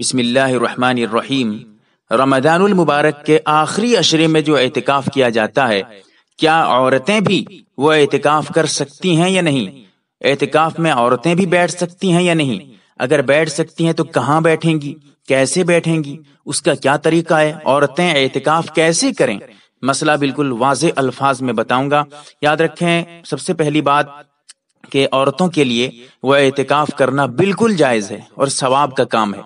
بسم اللہ الرحمن الرحیم۔ رمضان المبارک کے آخری اشرے میں جو اعتکاف کیا جاتا ہے، کیا عورتیں بھی وہ اعتکاف کر سکتی ہیں یا نہیں؟ اعتکاف میں عورتیں بھی بیٹھ سکتی ہیں یا نہیں؟ اگر بیٹھ سکتی ہیں تو کہاں بیٹھیں گی؟ کیسے بیٹھیں گی؟ اس کا کیا طریقہ ہے؟ عورتیں اعتکاف کیسے کریں؟ مسئلہ بالکل واضح الفاظ میں بتاؤں گا۔ یاد رکھیں، سب سے پہلی بات کہ عورتوں کے لیے وہ اعتکاف کرنا بالکل جائز ہے اور ثواب کا کام ہے۔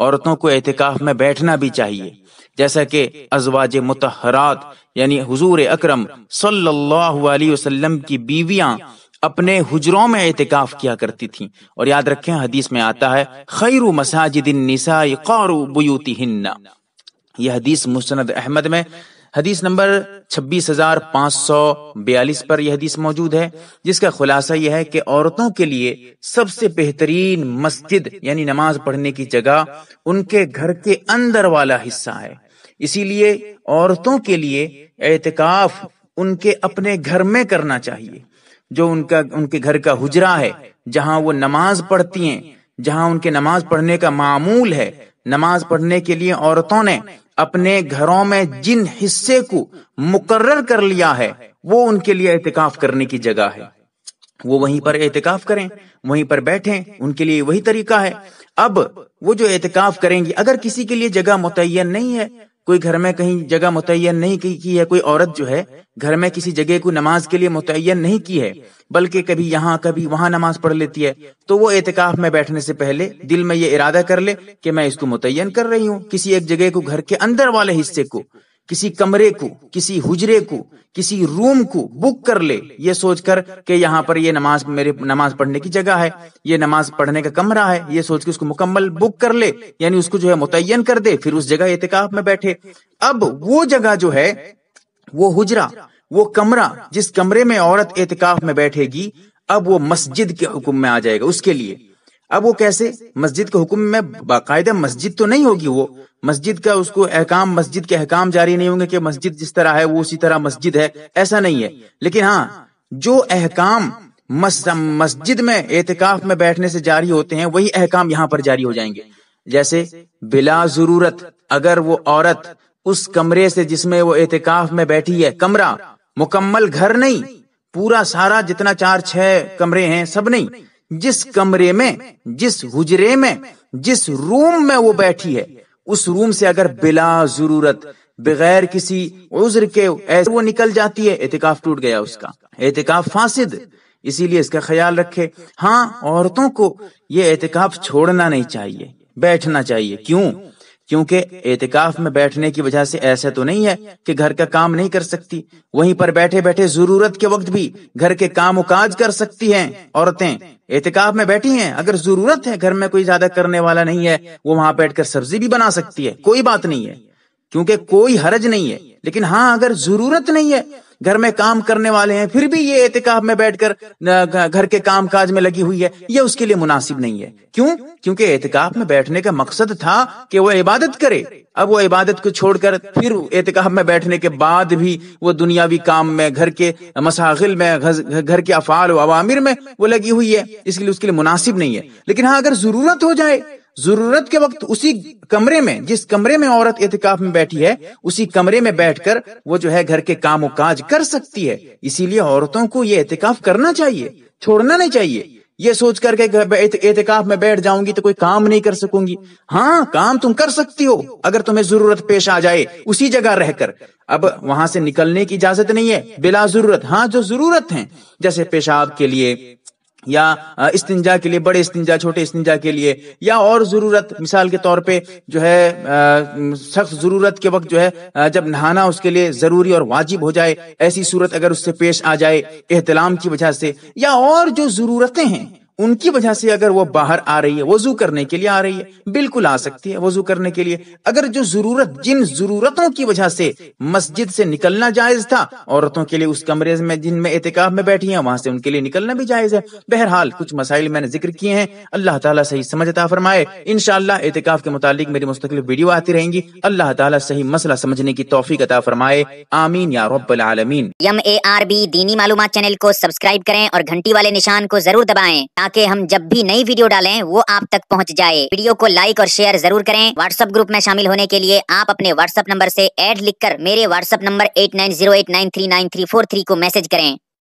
عورتوں کو اعتکاف میں بیٹھنا بھی چاہیے۔ جیسا کہ ازواج متحرات یعنی حضور اکرم صلی اللہ علیہ وسلم کی بیویاں اپنے حجروں میں اعتکاف کیا کرتی تھیں۔ اور یاد رکھیں، حدیث میں آتا ہے، خیر مساجد النساء قارو بیوتہن۔ یہ حدیث مسند احمد میں حدیث نمبر چھبیس ہزار پانچ سو بیالیس پر یہ حدیث موجود ہے، جس کا خلاصہ یہ ہے کہ عورتوں کے لیے سب سے بہترین مسجد یعنی نماز پڑھنے کی جگہ ان کے گھر کے اندر والا حصہ ہے۔ اسی لیے عورتوں کے لیے اعتکاف ان کے اپنے گھر میں کرنا چاہیے۔ جو ان کا، ان کے گھر کا حجرا ہے، جہاں وہ نماز پڑھتی ہیں، جہاں ان کے نماز پڑھنے کا معمول ہے نماز پڑھنے کے لیے عورتوں نے اپنے گھروں میں جن حصے کو مقرر کر لیا ہے، وہ ان کے لیے احتکاف کرنے کی جگہ ہے۔ وہ وہیں پر احتکاف کریں، وہیں پر بیٹھیں، ان کے لیے وہی طریقہ ہے۔ اب وہ جو احتکاف کریں گی، اگر کسی کے لیے جگہ متعین نہیں ہے کوئی گھر میں کہیں جگہ متعین نہیں کی ہے، کوئی عورت جو ہے، گھر میں کسی جگہ کو نماز کے لیے متعین نہیں کی ہے، بلکہ کبھی یہاں، کبھی وہاں نماز پڑھ لیتی ہے۔ تو وہ اعتکاف میں بیٹھنے سے پہلے دل میں یہ ارادہ کر لے کہ میں اس کو متعین کر رہی ہوں، کسی ایک جگہ کو گھر کے اندر والے حصے کو۔ کسی کمرے کو، کسی حجرے کو، کسی روم کو بک کر لے۔ یہ سوچ کر کہ یہاں پر یہ نماز میرے، نماز پڑھنے کی جگہ ہے، یہ نماز پڑھنے کا کمرہ ہے۔ یہ سوچ کے اس کو مکمل بک کر لے یعنی اس کو جو ہے متعین کر دے، پھر اس جگہ اعتکاف میں بیٹھے۔ اب وہ جگہ جو ہے، وہ حجرا وہ کمرہ جس کمرے میں عورت اعتکاف میں بیٹھے گی، اب وہ مسجد کے حکم میں آ جائے گا، اس کے لیے۔ اب وہ کیسے؟ مسجد کے حکم میں باقاعدہ مسجد تو نہیں ہوگی وہ۔ مسجد کا اس کو احکام، مسجد کے احکام جاری نہیں ہوں گے کہ مسجد جس طرح ہے، وہ اسی طرح مسجد ہے۔ ایسا نہیں ہے۔ لیکن ہاں جو احکام مسجد میں اعتکاف میں بیٹھنے سے جاری ہوتے ہیں، وہی احکام یہاں پر جاری ہو جائیں گے۔ جیسے بلا ضرورت، اگر وہ عورت اس کمرے سے جس میں وہ اعتکاف میں بیٹھی ہے، کمرہ، مکمل گھر نہیں، پورا سارا جتنا چار، چھ کمرے ہیں، سب نہیں۔ جس کمرے میں، جس حجرے میں، جس روم میں وہ بیٹھی ہے، اس روم سے اگر بلا ضرورت بغیر کسی عذر کے ایسے وہ نکل جاتی ہے، اعتکاف ٹوٹ گیا اس کا۔ اعتکاف فاسد، اسی لیے اس کا خیال رکھے۔ ہاں عورتوں کو یہ اعتکاف چھوڑنا نہیں چاہیے، بیٹھنا چاہیے۔ کیوں؟ کیونکہ اعتکاف میں بیٹھنے کی وجہ سے ایسا تو نہیں ہے کہ گھر کا کام نہیں کر سکتی، وہیں پر بیٹھے بیٹھے ضرورت کے وقت بھی گھر کے کام و کاج کر سکتی ہیں۔ عورتیں اعتکاف میں بیٹھی ہیں، اگر ضرورت ہے، گھر میں کوئی زیادہ کرنے والا نہیں ہے، وہ وہاں بیٹھ کر سبزی بھی بنا سکتی ہے، کوئی بات نہیں ہے۔ کیونکہ کوئی حرج نہیں ہے۔ لیکن ہاں اگر ضرورت نہیں ہے گھر میں کام کرنے والے ہیں، پھر بھی یہ اعتکاف میں بیٹھ کر گھر کے کام کاج میں لگی ہوئی ہے، یہ اس کے لیے مناسب نہیں ہے۔ کیوں؟ کیونکہ اعتکاف میں بیٹھنے کا مقصد تھا کہ وہ عبادت کرے۔ اب وہ عبادت کو چھوڑ کر پھر اعتکاف میں بیٹھنے کے بعد بھی وہ دنیاوی کام میں، گھر کے مساغل میں گھر کے افعال و عوامر میں وہ لگی ہوئی ہے، اس لیے اس کے لیے مناسب نہیں ہے۔ لیکن ہاں اگر ضرورت ہو جائے ضرورت کے وقت اسی کمرے میں، جس کمرے میں عورت اعتکاف میں بیٹھی ہے، اسی کمرے میں بیٹھ کر وہ جو ہے گھر کے کام و کاج کر سکتی ہے۔ اسی لیے عورتوں کو یہ اعتکاف کرنا چاہیے، چھوڑنا نہیں چاہیے۔ یہ سوچ کر کے اعتکاف میں بیٹھ جاؤں گی تو کوئی کام نہیں کر سکوں گی۔ ہاں کام تم کر سکتی ہو، اگر تمہیں ضرورت پیش آ جائے اسی جگہ رہ کر۔ اب وہاں سے نکلنے کی اجازت نہیں ہے، بلا ضرورت۔ ہاں جو ضرورت ہے جیسے پیشاب کے لیے یا استنجا کے لیے، بڑے استنجا، چھوٹے استنجا کے لیے، یا اور ضرورت، مثال کے طور پہ جو ہے سخت ضرورت کے وقت جو ہے جب نہانا اس کے لیے ضروری اور واجب ہو جائے، ایسی صورت اگر اس سے پیش آ جائے احتلام کی وجہ سے، یا اور جو ضرورتیں ہیں ان کی وجہ سے اگر وہ باہر آ رہی ہے، وضو کرنے کے لیے آ رہی ہے، بالکل آ سکتی ہے وضو کرنے کے لیے۔ اگر جو ضرورت، جن ضرورتوں کی وجہ سے مسجد سے نکلنا جائز تھا، عورتوں کے لیے اس کمرے میں، جن میں اعتکاف میں بیٹھی ہیں، وہاں سے ان کے لیے نکلنا بھی جائز ہے۔ بہرحال کچھ مسائل میں نے ذکر کیے ہیں۔ اللہ تعالیٰ صحیح سمجھتا فرمائے۔ انشاءاللہ اعتکاف کے متعلق میری مستقل ویڈیو آتی رہیں گی۔ اللہ تعالیٰ صحیح مسئلہ سمجھنے کی توفیق عطا فرمائے۔ آمین یا رب العالمین۔ یم اے آر بی دینی معلومات چینل کو سبسکرائب کریں اور گھنٹی والے نشان کو ضرور دبائیں۔ تاکہ ہم جب بھی نئی ویڈیو ڈالیں، وہ آپ تک پہنچ جائے۔ ویڈیو کو لائک اور شیئر ضرور کریں۔ واٹس اپ گروپ میں شامل ہونے کے لیے آپ اپنے واٹس اپ نمبر سے ایڈ لکھ کر میرے WhatsApp number eight nine zero eight nine three nine three four three کو میسج کریں۔